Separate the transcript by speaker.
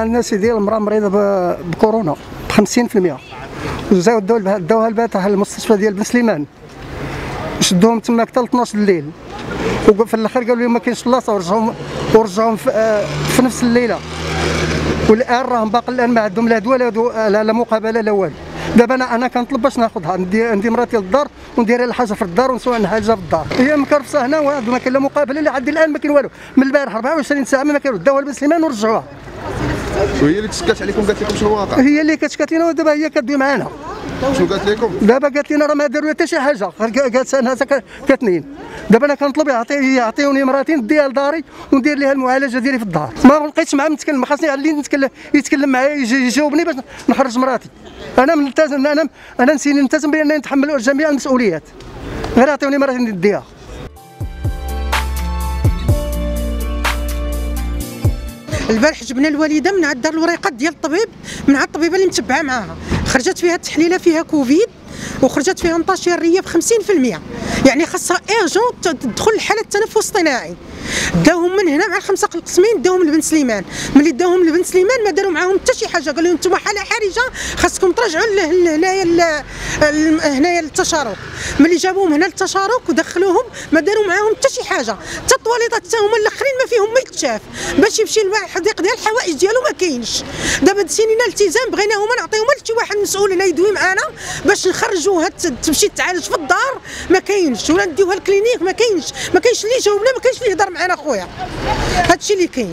Speaker 1: الناس ديال المرأة مريضة بكورونا ب 50% وزاو داو- داوها البارحه المستشفى ديال بن سليمان. شدوهم تماك حتى ل 12 الليل. وفي الآخر قالوا لهم ما كاينش بلاصه ورجعوهم ورجعوهم في, آه، في نفس الليلة. والآن راهم باقي الآن ما عندهم لا دواء لا لا مقابلة لا والو. دابا أنا أنا كنطلب باش ناخذها ندي ندي مراتي للدار وندير لها الحاجة في الدار ونسوي عنها حاجة في الدار. هي مكرفسه هنا وهذا ما كاين لا مقابلة لا عندي الآن ما كاين والو. من البارح 24 ساعة ما كانوا داوها لبن سليمان ورجعوها
Speaker 2: وهي اللي تسكت عليكم قالت لكم شنو واقع
Speaker 1: هي اللي كتشكات لنا ودابا هي كدوي معانا.
Speaker 2: شنو قالت لكم؟
Speaker 1: دابا قالت لنا راه ما داروا حتى شي حاجة. قالت أنا كاثنين. دابا أنا كنطلب يعطي يعطيوني مراتي نديها لداري وندير لها المعالجة ديالي في الدار. ما بقيتش معاه نتكلم خاصني على اللي نتكلم يتكلم معايا يجي يجاوبني باش نخرج مراتي. أنا ملتزم أنا أنا نسيني نلتزم بانني نتحمل جميع المسؤوليات. غير عطيوني مراتي نديها.
Speaker 3: البارح جبنا الوالدة من عند دار الوريقات ديال الطبيب من عند الطبيبة اللي متبعة معاها. خرجت فيها التحليلة فيها كوفيد وخرجت فيها انتشارية ب 50% يعني خاصها ايرجون تدخل لحالة التنفس الاصطناعي داوهم من هنا مع الخمسة القسمين داوهم لبن سليمان. ملي داوهم لبن سليمان ما داروا معاهم حتى شي حاجة قالوا لهم أنتم حالة حرجة خاصكم ترجعوا ل- ل- هنايا للتشارك. ملي جابوهم هنا للتشارك ودخلوهم ما داروا معاهم حتى شي حاجة. حتى الطواليطات حتى هما الآخرين ما فيهم ما يتشاف. باش يمشي للحديق ديال الحوائج ديالو ما كاينش. دابا دسينينا التزام بغيناهم نعطيهم لشي واحد مسؤول هنا يدوي معانا باش نخرجوها تمشي تعالج في الدار. ما كاينش. ولا نديوها الكلينيك ما كاينش. ما كاينش اللي يجاوبنا ما كاينش اللي يهضر معانا خويا. هادشي اللي كاين.